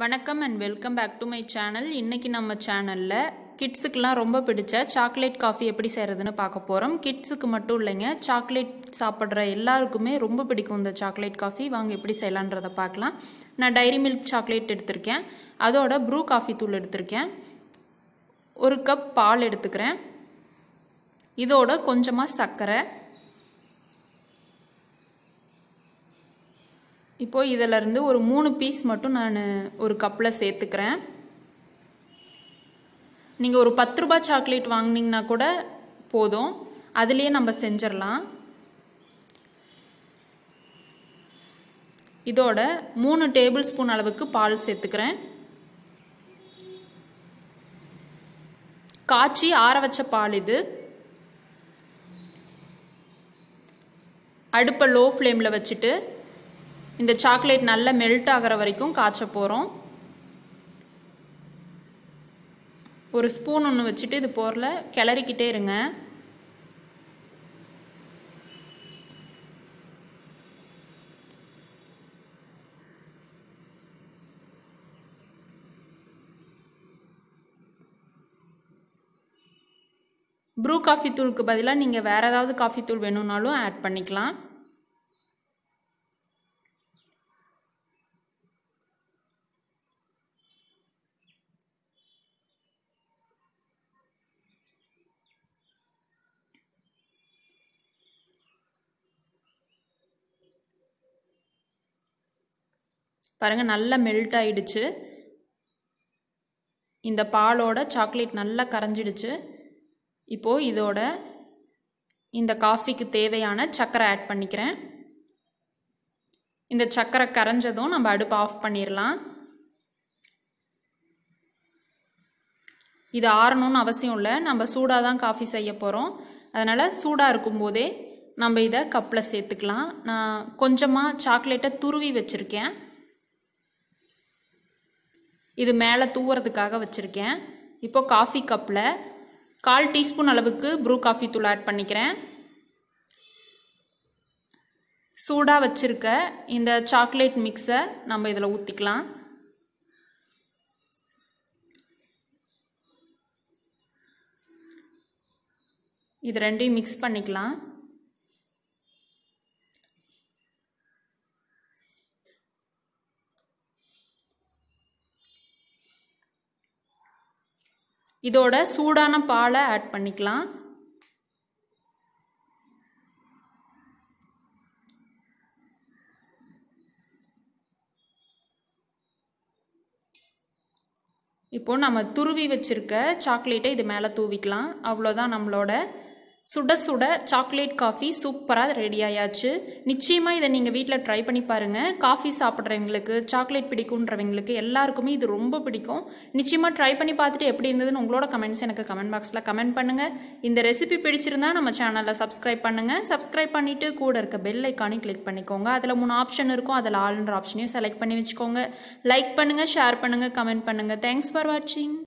வணக்கம் and welcome back to my channel இன்னைக்கு நம்ம சேனலில் கிட்ஸுக்கெலாம் ரொம்ப பிடிச்ச சாக்லேட் காஃபி எப்படி செய்கிறதுன்னு பார்க்க போகிறோம் கிட்ஸுக்கு மட்டும் இல்லைங்க சாக்லேட் சாப்பிட்ற எல்லாருக்குமே ரொம்ப பிடிக்கும் இந்த சாக்லேட் காஃபி வாங்க எப்படி செய்யலான்றதை பார்க்கலாம். நான் டைரி மில்க் சாக்லேட் எடுத்திருக்கேன். அதோட ப்ரூ காஃபி தூள் எடுத்திருக்கேன். ஒரு கப் பால் எடுத்துக்கிறேன். இதோட கொஞ்சமாக சர்க்கரை இப்போ இதிலருந்து ஒரு மூணு பீஸ் மட்டும் நான் ஒரு கப்பில் சேர்த்துக்கிறேன். நீங்கள் ஒரு பத்து ரூபாய் சாக்லேட் வாங்கினீங்கன்னா கூட போதும். அதுலேயே நம்ம செஞ்சிடலாம். இதோட மூணு டேபிள் ஸ்பூன் அளவுக்கு பால் சேர்த்துக்கிறேன். காய்ச்சி ஆற வச்ச பால் இது. அடுப்பை லோ ஃப்ளேமில் வச்சுட்டு இந்த சாக்லேட் நல்லா மெல்ட் ஆகிற வரைக்கும் காய்ச்ச போகிறோம் ஒரு ஸ்பூன் ஒன்று வச்சுட்டு இது போரில் கிளறிக்கிட்டே இருங்க. ப்ரூ காஃபி தூளுக்கு பதிலாக நீங்கள் வேறு ஏதாவது காஃபி தூள் வேணும்னாலும் ஆட் பண்ணிக்கலாம். பாருங்கள் நல்லா மெல்ட் ஆயிடுச்சு. இந்த பாலோட சாக்லேட் நல்லா கரைஞ்சிடுச்சு. இப்போது இதோட இந்த காஃபிக்கு தேவையான சர்க்கரை ஆட் பண்ணிக்கிறேன். இந்த சர்க்கரை கரைஞ்சதும் நம்ம அடுப்பு ஆஃப் பண்ணிடலாம் இது ஆறணும்னு அவசியம் இல்லை. நம்ம சூடாக தான் காஃபி செய்ய போகிறோம் அதனால் சூடாக இருக்கும்போதே நம்ம இதை கப்பில் சேர்த்துக்கலாம். நான் கொஞ்சமாக சாக்லேட்டை துருவி வச்சுருக்கேன். இது மேலே தூவுறதுக்காக வச்சுருக்கேன். இப்போ காஃபி கப்பில் கால் டீஸ்பூன் அளவுக்கு ப்ரூ காஃபி தூள் ஆட் பண்ணிக்கிறேன். சூடாக வச்சுருக்க இந்த சாக்லேட் மிக்ஸை நம்ம இதில் ஊற்றிக்கலாம் இது ரெண்டையும் மிக்ஸ் பண்ணிக்கலாம். இதோட சூடான பாலை ஆட் பண்ணிக்கலாம். இப்போ நம்ம துருவி வச்சிருக்க சாக்லேட்டை இது மேலே தூவிக்கலாம். அவ்வளோதான் நம்மளோட சுட சுட சாக்லேட் காஃபி சூப்பராக ரெடி ஆயாச்சு. நிச்சயமாக இதை நீங்கள் வீட்டில் ட்ரை பண்ணி பாருங்கள் காஃபி சாப்பிட்றவங்களுக்கு சாக்லேட் பிடிக்குன்றவங்களுக்கு எல்லாருக்குமே இது ரொம்ப பிடிக்கும். நிச்சயமாக ட்ரை பண்ணி பார்த்துட்டு எப்படி இருந்ததுன்னு உங்களோட கமெண்ட்ஸ் எனக்கு கமெண்ட் பாக்ஸில் கமெண்ட் பண்ணுங்கள் இந்த ரெசிபி பிடிச்சிருந்தா நம்ம சேனலில் சப்ஸ்கிரைப் பண்ணுங்கள் சப்ஸ்கிரைப் பண்ணிவிட்டு கூட இருக்க பெல் ஐக்கானையும் கிளிக் பண்ணிக்கோங்க. அதில் மூணு ஆப்ஷன் இருக்கும். அதில் ஆல்ன்ற ஆப்ஷனையும் செலக்ட் பண்ணி வச்சுக்கோங்க. லைக் பண்ணுங்கள் ஷேர் பண்ணுங்கள் கமெண்ட் பண்ணுங்கள் தேங்க்ஸ் ஃபார் வாட்சிங்